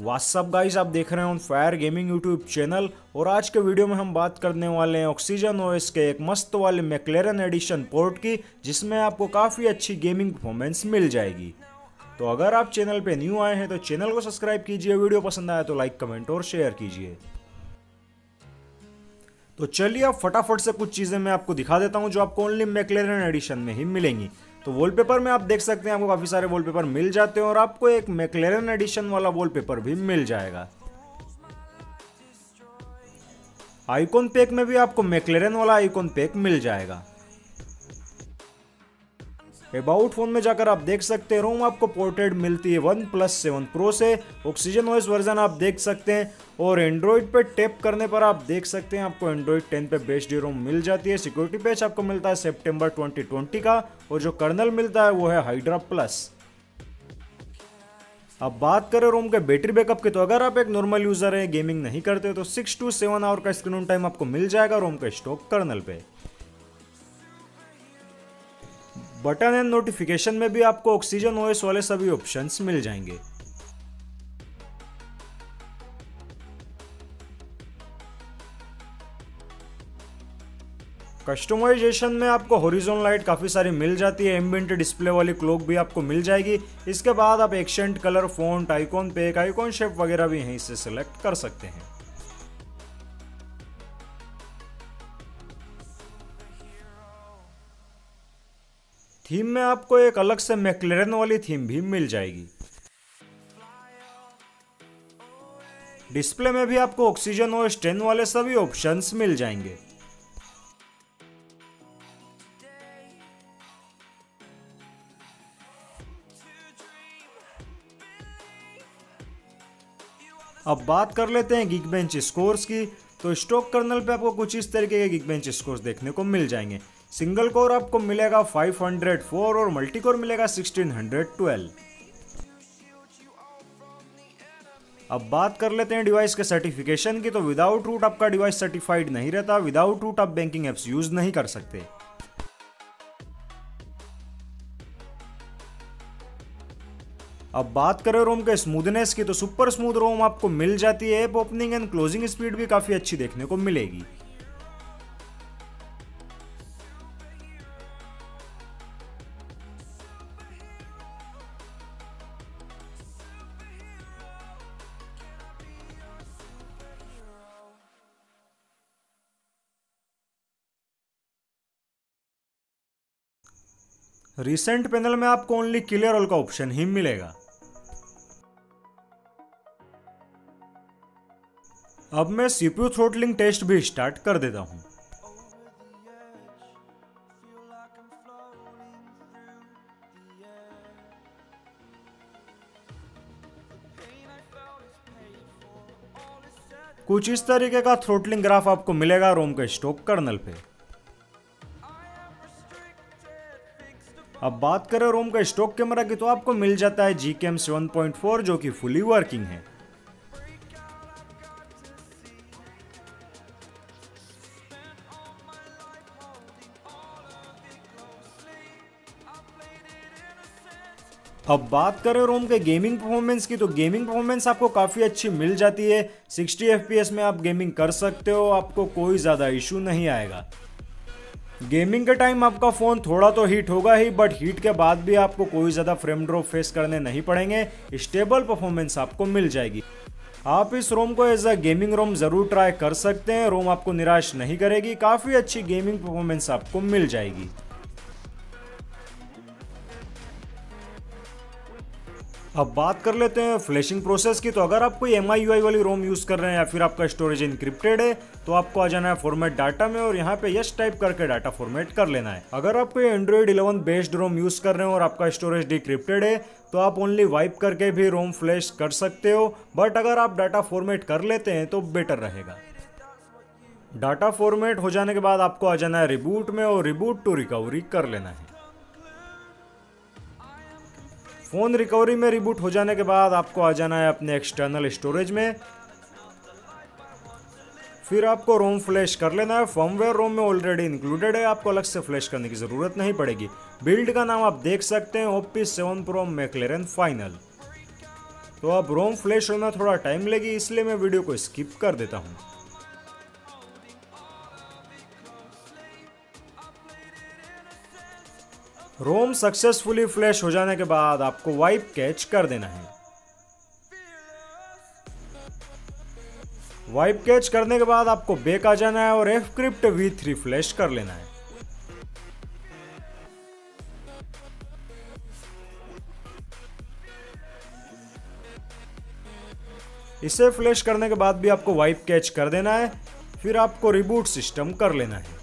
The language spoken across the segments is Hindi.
व्हाट्सअप गाइस आप देख रहे हैं on fire gaming YouTube channel और आज के वीडियो में हम बात करने वाले हैं ऑक्सीजन ओएस के एक मस्त वाले मैक्लेरन एडिशन पोर्ट की, जिसमें आपको काफ़ी अच्छी गेमिंग परफॉर्मेंस मिल जाएगी। तो अगर आप चैनल पे न्यू आए हैं तो चैनल को सब्सक्राइब कीजिए वीडियो पसंद आया तो लाइक कमेंट और शेयर कीजिए। तो चलिए अब फटाफट से कुछ चीज़ें मैं आपको दिखा देता हूँ, जो आपको ओनली मैकलेरन एडिशन में ही मिलेंगी। तो वॉलपेपर में आप देख सकते हैं, आपको काफ़ी सारे वॉलपेपर मिल जाते हैं और आपको एक मैकलेरन एडिशन वाला वॉलपेपर भी मिल जाएगा। आइकॉन पैक में भी आपको मैकलेरन वाला आइकॉन पैक मिल जाएगा। अबाउट फ़ोन में जाकर आप देख सकते हैं रोम आपको पोर्टेड मिलती है वन प्लस सेवन प्रो से ऑक्सीजन वॉइस वर्जन आप देख सकते हैं, और एंड्रॉइड पे टैप करने पर आप देख सकते हैं, आपको एंड्रॉइड 10 पे बेस्ड रोम मिल जाती है। सिक्योरिटी पैच आपको मिलता है सितंबर 2020 का, और जो कर्नल मिलता है वो है हाइड्रा प्लस अब बात करें रोम के बैटरी बैकअप की तो अगर आप एक नॉर्मल यूज़र है गेमिंग नहीं करते तो सिक्स टू सेवन आवर का स्क्रीन टाइम आपको मिल जाएगा रोम के स्टॉक कर्नल पे। बटन एंड नोटिफिकेशन में भी आपको ऑक्सीजन ओएस वाले सभी ऑप्शंस मिल जाएँगे। कस्टमाइजेशन में आपको होरिजोन लाइट काफ़ी सारी मिल जाती है एम्बियंट डिस्प्ले वाली क्लॉक भी आपको मिल जाएगी। इसके बाद आप accent colour font icon pack icon shape वगैरह भी यहीं से सिलेक्ट कर सकते हैं। थीम में आपको एक अलग से मैक्लेरन वाली थीम भी मिल जाएगी। डिस्प्ले में भी आपको ऑक्सीजन और स्टेन वाले सभी ऑप्शंस मिल जाएँगे। अब बात कर लेते हैं गिग बेंच स्कोर्स की। तो स्टॉक कर्नल पे आपको कुछ इस तरीके के गिग बेंच स्कोर्स देखने को मिल जाएँगे। सिंगल कोर आपको मिलेगा 504 और मल्टी कोर मिलेगा 1612 अब बात कर लेते हैं डिवाइस के सर्टिफिकेशन की तो विदाउट रूट आपका डिवाइस सर्टिफाइड नहीं रहता विदाउट रूट आप बैंकिंग एप्स यूज़ नहीं कर सकते। अब बात करें रोम के स्मूथनेस की तो सुपर स्मूथ रोम आपको मिल जाती है ओपनिंग एंड क्लोजिंग स्पीड भी काफ़ी अच्छी देखने को मिलेगी। रिसेंट पैनल में आपको ओनली क्लियर ऑल का ऑप्शन ही मिलेगा। अब मैं सीपीयू थ्रोटलिंग टेस्ट भी स्टार्ट कर देता हूँ। कुछ इस तरीके का थ्रोटलिंग ग्राफ आपको मिलेगा रोम के स्टॉक कर्नल पे। अब बात करें रोम का स्टॉक कैमरा की तो आपको मिल जाता है जी कैम सेवन जो कि फुली वर्किंग है। अब बात करें रोम के गेमिंग परफॉर्मेंस की तो गेमिंग परफॉर्मेंस आपको काफ़ी अच्छी मिल जाती है। 60 एफपीएस में आप गेमिंग कर सकते हो, आपको कोई ज़्यादा इशू नहीं आएगा। गेमिंग के टाइम आपका फ़ोन थोड़ा तो हीट होगा ही बट हीट के बाद भी आपको कोई ज़्यादा फ्रेम ड्रॉप फेस करने नहीं पड़ेंगे। स्टेबल परफॉर्मेंस आपको मिल जाएगी। आप इस रोम को एज अ गेमिंग रोम ज़रूर ट्राई कर सकते हैं। रोम आपको निराश नहीं करेगी। काफ़ी अच्छी गेमिंग परफॉर्मेंस आपको मिल जाएगी। अब बात कर लेते हैं फ्लैशिंग प्रोसेस की। तो अगर आप कोई एम आई वाली रोम यूज़ कर रहे हैं या फिर आपका स्टोरेज इनक्रिप्टेड है तो आपको आ जाना है फॉर्मेट डाटा में और यहाँ पे यस टाइप करके डाटा फॉर्मेट कर लेना है। अगर आप कोई एंड्रॉइड 11 बेस्ड रोम यूज़ कर रहे हैं और आपका स्टोरेज डिक्रिप्टेड है तो आप ओनली वाइप करके भी रोम फ्लैश कर सकते हो। बट अगर आप डाटा फॉर्मेट कर लेते हैं तो बेटर रहेगा। डाटा फॉर्मेट हो जाने के बाद आपको आ जाना है रिबूट में और रिबूट टू रिकवरी कर लेना है। फ़ोन रिकवरी में रिबूट हो जाने के बाद आपको आ जाना है अपने एक्सटर्नल स्टोरेज में। फिर आपको रोम फ्लैश कर लेना है। फॉर्मवेयर रोम में ऑलरेडी इंक्लूडेड है। आपको अलग से फ्लैश करने की ज़रूरत नहीं पड़ेगी। बिल्ड का नाम आप देख सकते हैं। OP seven pro McLaren final. तो अब रोम फ्लैश होना थोड़ा टाइम लेगी, इसलिए मैं वीडियो को स्किप कर देता हूँ। रोम सक्सेसफुली फ्लैश हो जाने के बाद आपको वाइप कैच कर देना है। वाइप कैच करने के बाद आपको बेक आ जाना है और F crypt V three flash कर लेना है। इसे फ्लैश करने के बाद भी आपको वाइप कैच कर देना है, फिर आपको रिबूट सिस्टम कर लेना है।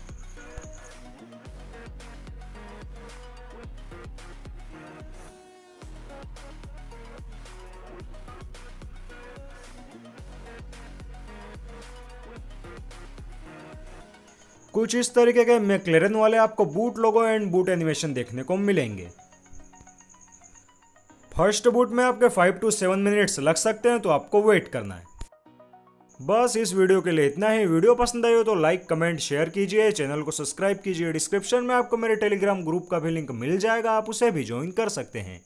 कुछ इस तरीके के मैक्लेरन वाले आपको boot logo and boot animation देखने को मिलेंगे। फ़र्स्ट बूट में आपके फाइव टू सेवन मिनट्स लग सकते हैं तो आपको वेट करना है। बस इस वीडियो के लिए इतना ही। वीडियो पसंद आई हो तो लाइक कमेंट शेयर कीजिए। चैनल को सब्सक्राइब कीजिए। डिस्क्रिप्शन में आपको मेरे टेलीग्राम ग्रुप का भी लिंक मिल जाएगा। आप उसे भी ज्वाइन कर सकते हैं।